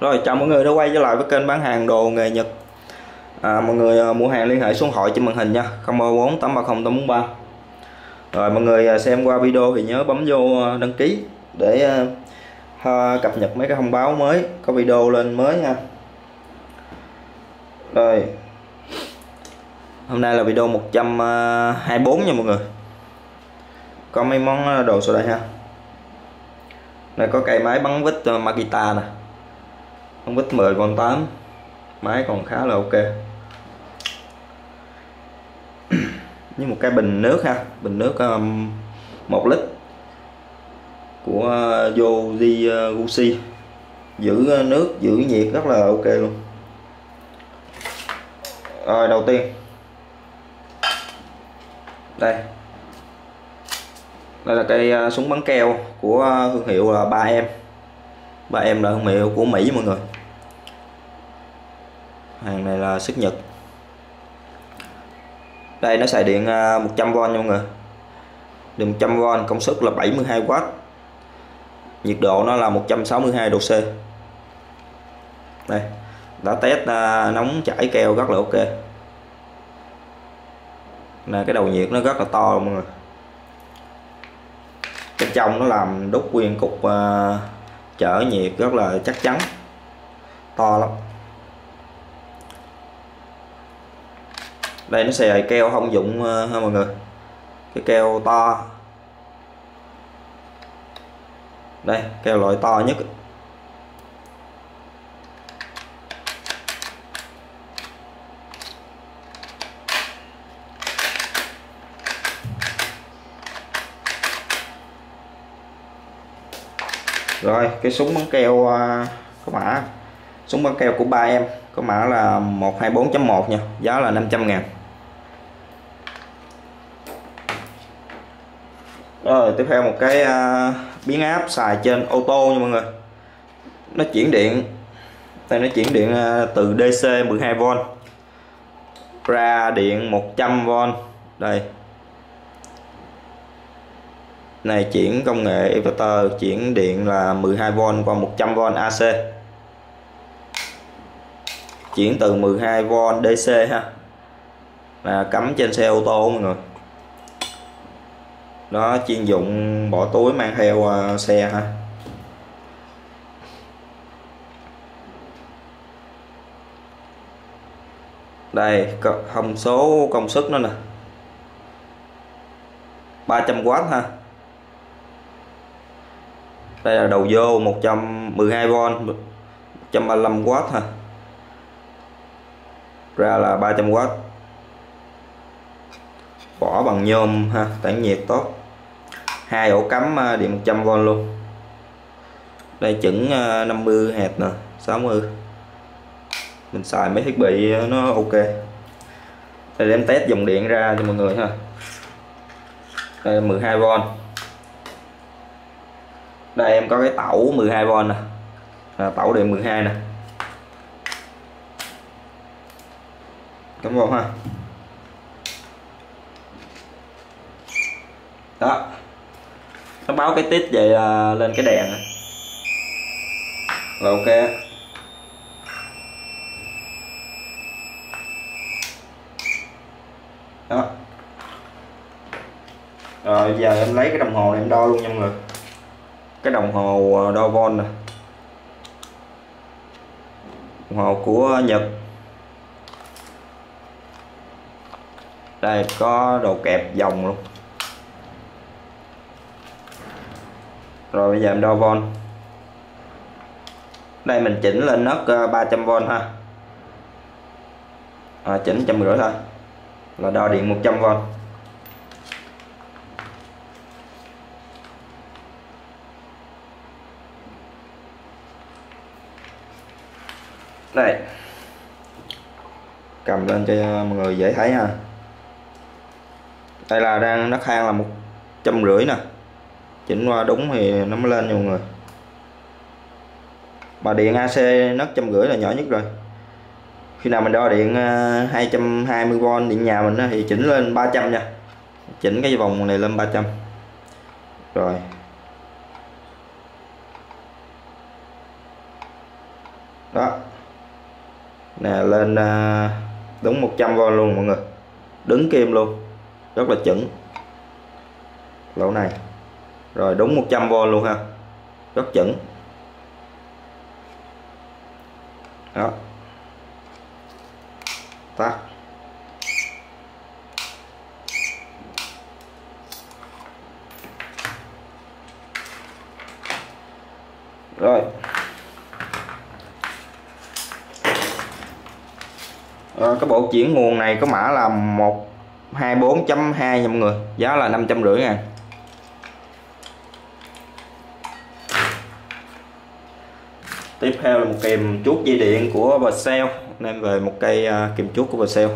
Rồi chào mọi người đã quay trở lại với kênh bán hàng đồ nghề Nhật. À, Mọi người à, mua hàng liên hệ số điện thoại trên màn hình nha 034 830 843 Rồi mọi người à, xem qua video thì nhớ bấm vô à, đăng ký để à, cập nhật mấy cái thông báo mới có video lên mới nha. Rồi. Hôm nay là video 124 à, nha mọi người. Có mấy món đồ sau đây ha Đây có cây máy bắn vít à, Makita nè con vít 10 con 8 máy còn khá là ok. Như một cái bình nước ha. Bình nước um, 1 lít của uh, Yoji uh, Gucci. Giữ uh, nước giữ nhiệt rất là ok luôn. Rồi đầu tiên. Đây. Đây là cây súng bắn keo của thương hiệu là ba em. Ba em là thương hiệu của Mỹ mọi người hàng này là sức nhật. Đây nó xài điện à, 100V nha mọi người. Điện 100V công suất là 72W nhiệt độ nó là 162 độ C. Đây đã test à, nóng chảy keo rất là ok. Nè cái đầu nhiệt nó rất là to mọi người. Bên trong nó làm đúc nguyên cục uh, chở nhiệt rất là chắc chắn. To lắm. Đây, nó xài keo không dụng ờ, ha mọi người? Cái keo to. Đây, keo loại to nhất. Rồi, cái súng bắn keo ờ, có mã súng bắn keo của ba em có mã là 124.1 nha. Giá là 500 ngàn. Rồi tiếp theo một cái uh, biến áp xài trên ô tô nha mọi người. Nó chuyển điện. Đây nó chuyển điện uh, từ DC 12V ra điện 100V đây. Này chuyển công nghệ inverter chuyển điện là 12V qua 100V AC chuyển từ 12V DC ha. Là cắm trên xe ô tô mọi người. Đó chuyên dụng bỏ túi mang theo uh, xe ha. Đây thông số công suất nó nè. 300W ha. Đây là đầu vô 112V 135W ha ra là 300W vỏ bằng nhôm ha tản nhiệt tốt. Hai ổ cắm à, điện 100V luôn. Đây chuẩn 50 Hz nè 60 mình xài mấy thiết bị à, nó ok. Đây để em test dòng điện ra cho mọi người ha. Đây 12V đây em có cái tẩu 12V nè. À, tẩu điện 12 nè. Cắm vào ha. Đó. Nó báo cái tít về là lên cái đèn là ok đó. Rồi giờ em lấy cái đồng hồ này em đo luôn nha mọi người. Cái đồng hồ à, đo von nè. Đồng hồ của Nhật. Đây có đồ kẹp dòng luôn. Rồi bây giờ em đo von đây mình chỉnh lên nấc ờ, 300V ha. À, chỉnh trăm rưỡi thôi. Là đo điện 100V đây. Cầm lên cho mọi người dễ thấy ha đây là đang nấc khang là một trăm rưỡi nè. Chỉnh qua đúng thì nó mới lên nha mọi người. Mà điện AC nấc trăm rưỡi là nhỏ nhất rồi. Khi nào mình đo điện à, 220V điện nhà mình thì chỉnh lên 300 nha. Chỉnh cái vòng này lên 300 rồi. Đó. Nè, lên à, đúng 100V luôn mọi người. Đứng kim luôn rất là chuẩn. Lỗ này. Rồi đúng 100V luôn ha. Rất chuẩn. Đó. Tắt rồi. À, cái bộ chuyển nguồn này có mã là 24.2 nha mọi người. Giá là 550 ngàn tiếp theo là một kèm chuốt dây điện của Vercel. Nên về một cây à, uh, kìm chuốt của Vercel.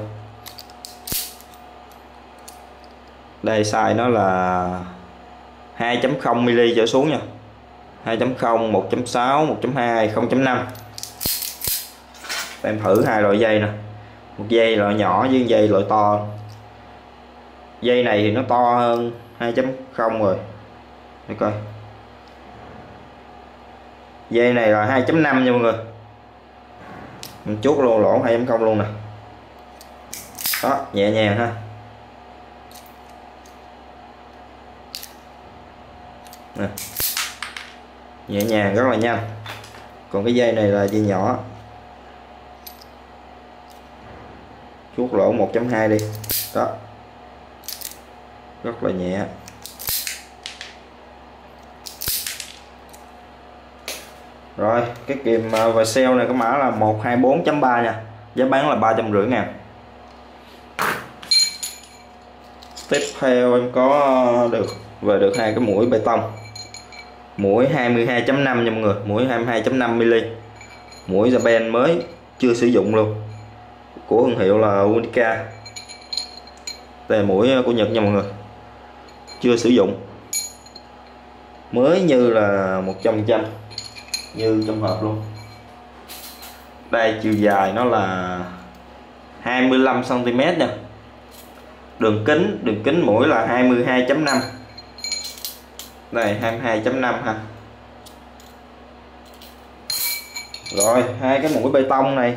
Đây size nó là 2.0 mm trở xuống nha. 2.0 1.6 1.2 0.5 em thử hai loại dây nè. Một dây loại nhỏ với dây loại to dây này thì nó to hơn 2.0 rồi. Để coi. Dây này là 2.5 nha mọi người. Mình chốt luôn lỗ 2.0 luôn nè. Đó, nhẹ nhàng ha. Nè. nhẹ nhàng, rất là nhanh. Còn cái dây này là dây nhỏ. Chuốt lỗ 1.2 đi. Đó rất là nhẹ. Rồi, cái kìm và sale này có mã là 124.3 nha. Giá bán là ba trăm rưỡi ngàn. Tiếp theo em có được, về được hai cái mũi bê tông. Mũi 22.5 nha mọi người. Mũi 22.5 mm mũi Japan mới chưa sử dụng luôn. Của thương hiệu là Unica. Đây là mũi của Nhật nha mọi người chưa sử dụng. Mới như là 100 trăm như trong hộp luôn. Đây, chiều dài nó là 25 cm nha. Đường kính đường kính mũi là 22.5 đây 22.5 ha. Rồi, hai cái mũi bê tông này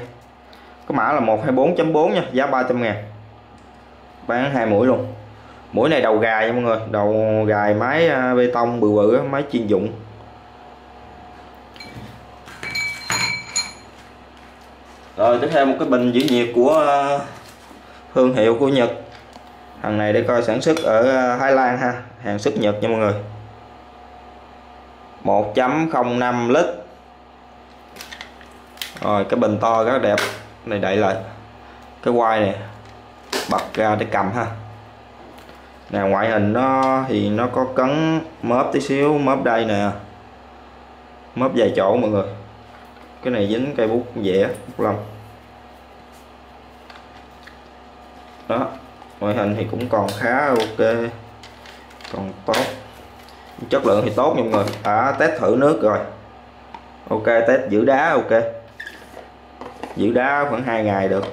có mã là 124.4 nha, giá 300 ngàn. Bán hai mũi luôn mũi này đầu gài nha mọi người. Đầu gài máy à, bê tông, bự bự máy chuyên dụng. Rồi, tiếp theo một cái bình giữ nhiệt của à, thương hiệu của Nhật. Thằng này để coi sản xuất ở à, Thái Lan ha. Hàng xuất Nhật nha mọi người. 1.05 lít. Rồi, cái bình to, rất đẹp. Này đậy lại. Cái quai này, bật ra để cầm ha nè, ngoại hình nó thì nó có cấn mớp tí xíu, mớp đây nè. Mớp vài chỗ mọi người. Cái này dính cây bút vẽ bút lông. Đó, ngoại hình thì cũng còn khá ok, còn tốt. Chất lượng thì tốt nha mọi người. À test thử nước rồi. Ok, test giữ đá, ok. Giữ đá khoảng 2 ngày được.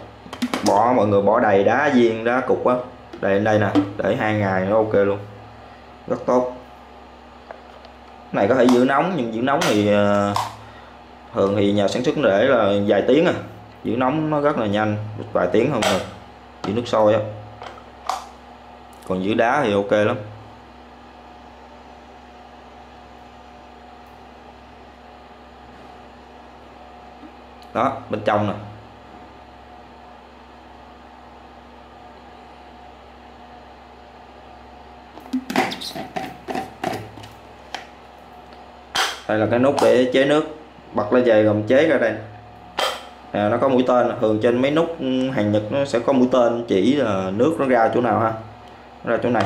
Bỏ, mọi người bỏ đầy đá viên, đá cục á đây đây nè. Để hai ngày nó ok luôn. Rất tốt. Này có thể giữ nóng, nhưng giữ nóng thì ờ, thường thì nhà sản xuất để là vài tiếng à. Giữ nóng nó rất là nhanh vài tiếng không rồi giữ nước sôi á. Còn giữ đá thì ok lắm. Đó, bên trong nè. Đây là cái nút để chế nước. Bật lên về gồm chế ra đây. Nè nó có mũi tên. Thường trên mấy nút ừ, hàng nhật nó sẽ có mũi tên chỉ là nước nó ra chỗ nào ha. Nó ra chỗ này.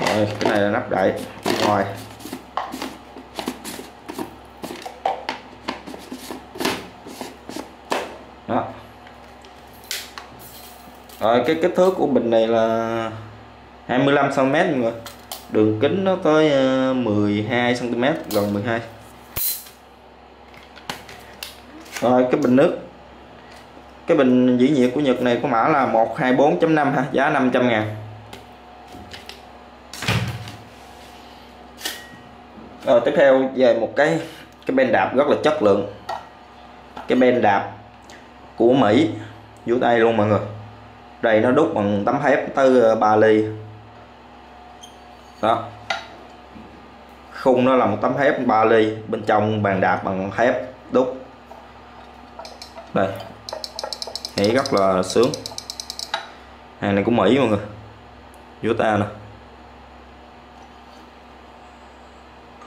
Rồi, cái này là nắp đậy ngoài. Đó. Rồi, cái kích thước của bình này là 25 cm mọi người đường kính nó tới ờ, 12 cm gần 12 rồi, cái bình nước. Cái bình dĩ nhiệt của Nhật này có mã là 124.5 ha, giá 500 ngàn. Rồi, tiếp theo về một cái cái ben đạp rất là chất lượng. Cái ben đạp của Mỹ, vô tay luôn mọi người. Đây nó đúc bằng tấm thép tới ờ, 3 ly đó. Khung nó là một tấm thép 3 ly, bên trong bàn đạp bằng thép đúc. Đây. Nghĩ rất là sướng. Hàng này của Mỹ mọi người. Vô ta nè.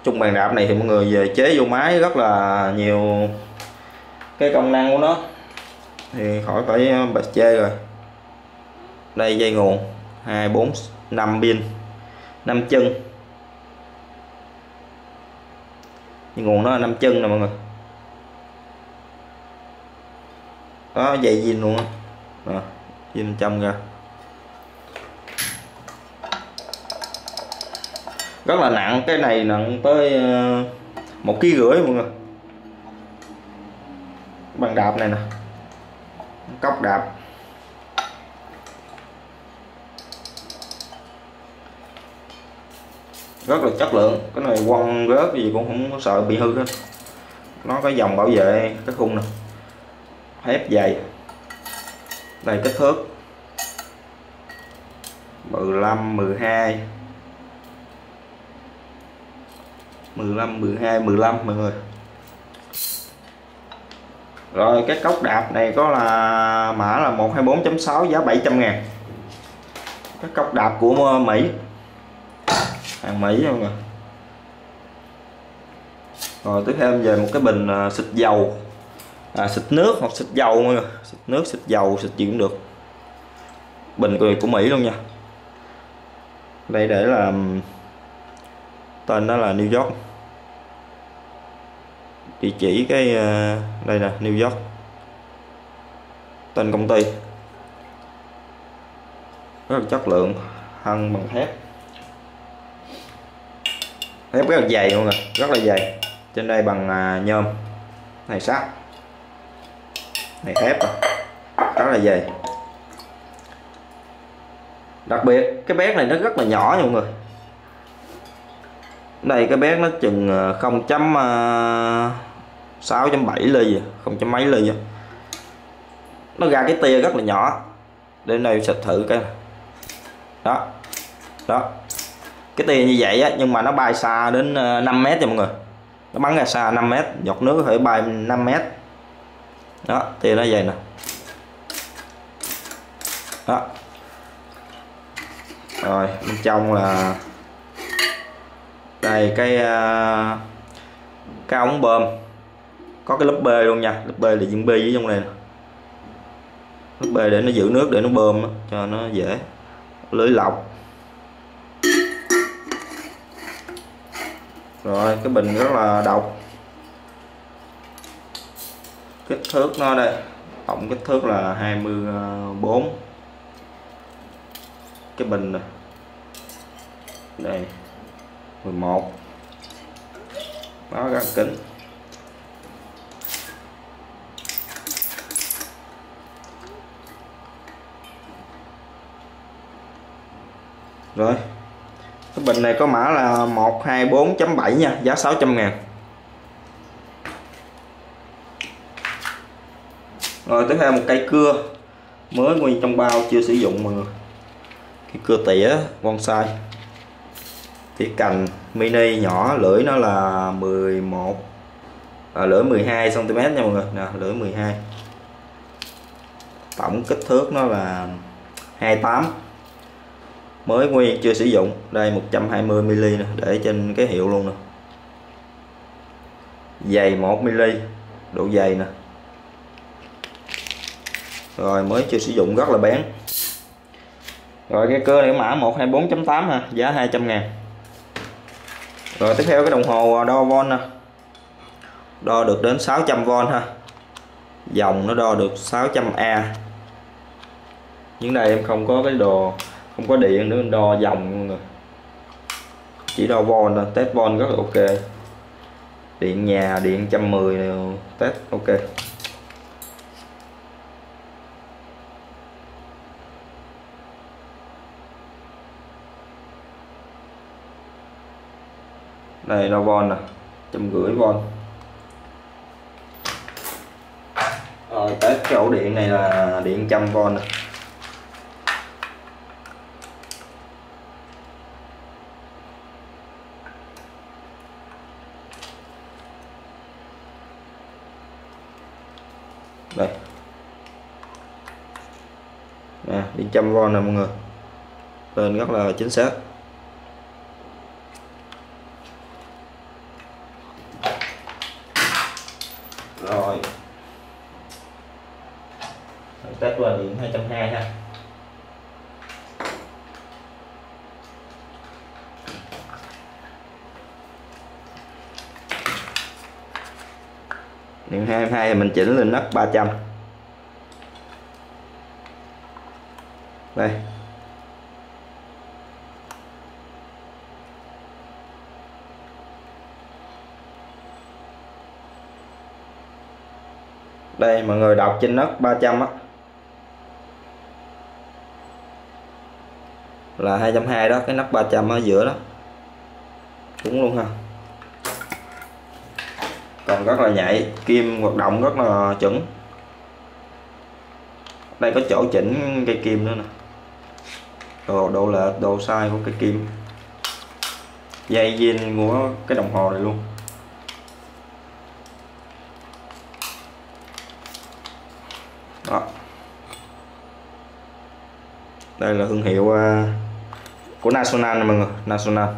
Chung bàn đạp này thì mọi người về chế vô máy rất là nhiều cái công năng của nó. Thì khỏi phải bạch chê rồi. Đây dây nguồn. 2 4 5 pin năm chân. Nhưng nguồn nó là năm chân nè mọi người. Đó dây zin luôn á. Zin trong ra. Rất là nặng, cái này nặng tới ờ, một ký rưỡi mọi người. Bằng đạp này nè. Cốc đạp. Rất là chất lượng. Cái này quăng rớt gì cũng không có sợ bị hư hết. Nó có dòng bảo vệ cái khung này thép dày. Đây, kích thước. 15 12 15 12 15 mọi người. Rồi, cái cốc đạp này có là mã là 124.6 giá 700 ngàn. Cái cốc đạp của Mỹ hàng Mỹ mọi người rồi tiếp theo về một cái bình à, xịt dầu. À, xịt nước hoặc xịt dầu mọi người. Xịt nước xịt dầu xịt gì cũng được. Bình của, của Mỹ luôn nha. Đây để là tên đó là New York. Địa chỉ cái à, đây nè New York. Tên công ty. Rất là chất lượng hăng bằng thép thép rất là dày luôn rồi, rất là dày. Trên đây bằng à, nhôm. Này sắt này thép à. rất là dày. Đặc biệt cái bé này nó rất là nhỏ nha mọi người. Đây cái bé nó chừng à, 0.6.7 à, ly không chấm mấy ly nó ra cái tia rất là nhỏ. Đến đây xịt thử cái đó. Đó cái tia như vậy á, nhưng mà nó bay xa đến ờ, 5 mét nha mọi người. Nó bắn ra xa 5 mét, giọt nước có thể bay 5 mét. Đó tia nó vậy nè. Đó. Rồi, bên trong là đây, cái ờ, cái ống bơm. Có cái lớp B luôn nha. Lớp B là viên B dưới trong này nè. Lớp B để nó giữ nước, để nó bơm cho nó dễ. Lưới lọc. Rồi, cái bình rất là độc. Kích thước nó đây, tổng kích thước là 24 cái bình này. Đây 11 nó rất kính. Rồi cái bình này có mã là 124.7 nha giá 600 ngàn. Rồi tiếp theo một cây cưa mới nguyên trong bao chưa sử dụng mọi người. Cái cưa tỉa bonsai. Tỉa cành mini nhỏ lưỡi nó là 11 à, lưỡi 12 cm nha mọi người. Nè lưỡi 12 tổng kích thước nó là 28 mới nguyên chưa sử dụng. Đây 120mm nè, để trên cái hiệu luôn nè. Dày 1mm độ dày nè. Rồi, mới chưa sử dụng, rất là bén. Rồi, cái cơ này mã 124.8 ha, giá 200 ngàn. Rồi, tiếp theo cái đồng hồ đo von nè. Đo được đến 600V ha. Dòng nó đo được 600A nhưng đây em không có cái đồ không có điện nữa đo dòng. Luôn rồi chỉ đo volt thôi test volt rất là ok. Điện nhà điện 110 này, test ok. Đây đo volt nè trăm gửi volt rồi test chỗ điện này là điện trăm volt nè. À, điện trăm vo nè mọi người. Lên rất là chính xác. Rồi. Test qua điện 220 ha. Điện 22 thì mình chỉnh lên nấc 300 đây. Đây, mọi người đọc trên nấc 300 á. Là 220 đó, cái nắp 300 ở giữa đó. Đúng luôn ha. Còn rất là nhạy, kim hoạt động rất là chuẩn. Đây có chỗ chỉnh cây kim nữa nè độ độ là độ sai của cái kim. Dây zin của cái đồng hồ này luôn. Đó. Đây là thương hiệu à, của National nè mọi người National.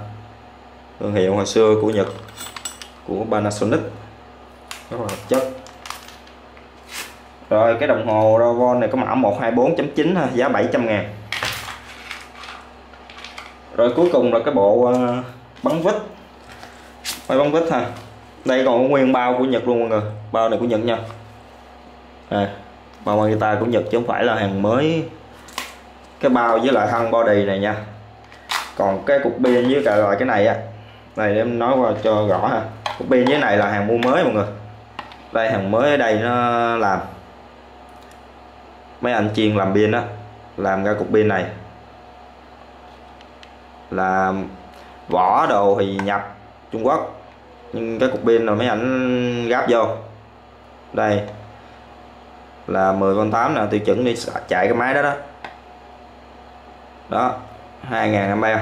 Thương hiệu hồi xưa của Nhật của Panasonic. Rất là chất. Rồi cái đồng hồ Rovon này có mã 124.9 ha, giá 700 ngàn rồi cuối cùng là cái bộ ờ, bắn vít. Máy bắn vít ha. Đây còn nguyên bao của Nhật luôn mọi người. Bao này của Nhật nha. À, bao Magita của Nhật chứ không phải là hàng mới. Cái bao với lại thân body này nha. Còn cái cục pin với cả loại cái này á. Này em nói qua cho rõ ha. Cục pin với này là hàng mua mới mọi người. Đây hàng mới ở đây nó làm. Mấy anh chiên làm pin á. Làm ra cục pin này là vỏ đồ thì nhập Trung Quốc. Nhưng cái cục pin rồi mấy ảnh gáp vô. Đây, là 10 con 8 là tiêu chuẩn đi, chạy cái máy đó đó. Đó 2000 mAh.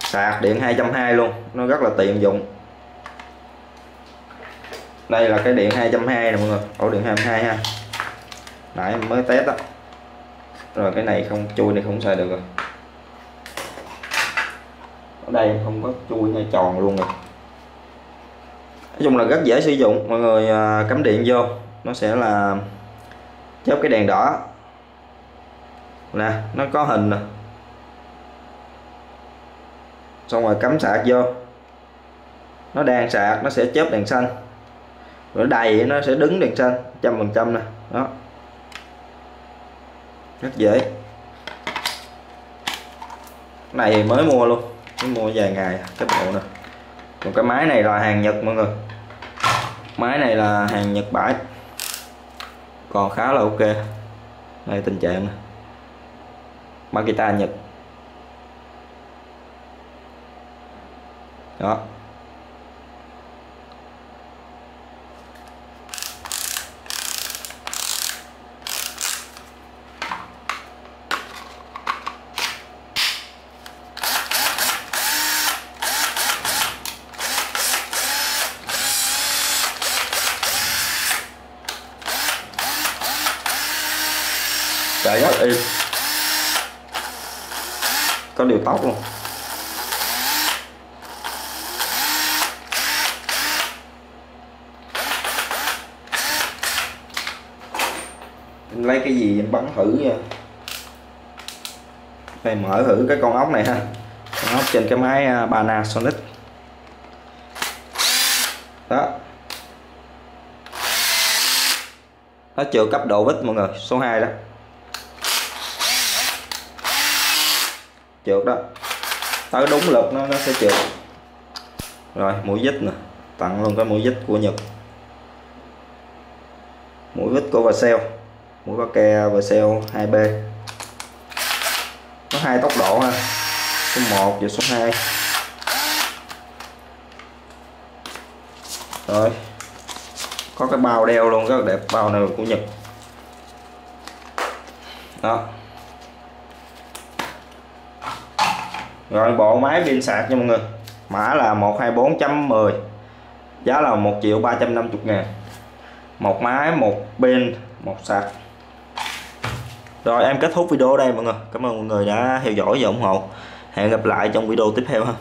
Sạc điện 220 luôn, nó rất là tiện dụng. Đây là cái điện 220 nè mọi người. Ổ, điện 22 ha. Nãy mới test đó rồi cái này không, chui này không xài được rồi đây đây không có chui hay tròn luôn rồi. Nói chung là rất dễ sử dụng, mọi người à, cắm điện vô, nó sẽ là chớp cái đèn đỏ. Nè, nó có hình nè. Xong rồi cắm sạc vô. Nó đang sạc, nó sẽ chớp đèn xanh. Rồi đầy, nó sẽ đứng đèn xanh trăm phần trăm nè. Đó. Rất dễ. Này mới mua luôn mới mua vài ngày cái bộ nè. Còn cái máy này là hàng Nhật mọi người. Máy này là hàng Nhật bãi còn khá là ok. Đây, tình trạng này. Makita Nhật. Đó chạy rất im có điều tóc luôn Lấy cái gì bắn thử nha. Đây, mở thử cái con ốc này ha. Con ốc trên cái máy à, Panasonic. Đó. Nó chịu cấp độ vít mọi người, số 2 đó. Trượt đó. Tới đúng lực nó nó sẽ trượt. Rồi, mũi vít nè. Tặng luôn cái mũi vít của Nhật. Mũi vít của Vercel mũi ba ke Vercel 2B có hai tốc độ ha. Số 1 và số 2 rồi. Có cái bao đeo luôn rất đẹp bao này của Nhật. Đó. Rồi, bộ máy pin sạc nha mọi người. Mã là 124.10 giá là 1 triệu 350 ngàn. Một máy, một pin, một sạc rồi, em kết thúc video ở đây mọi người. Cảm ơn mọi người đã theo dõi và ủng hộ. Hẹn gặp lại trong video tiếp theo ha.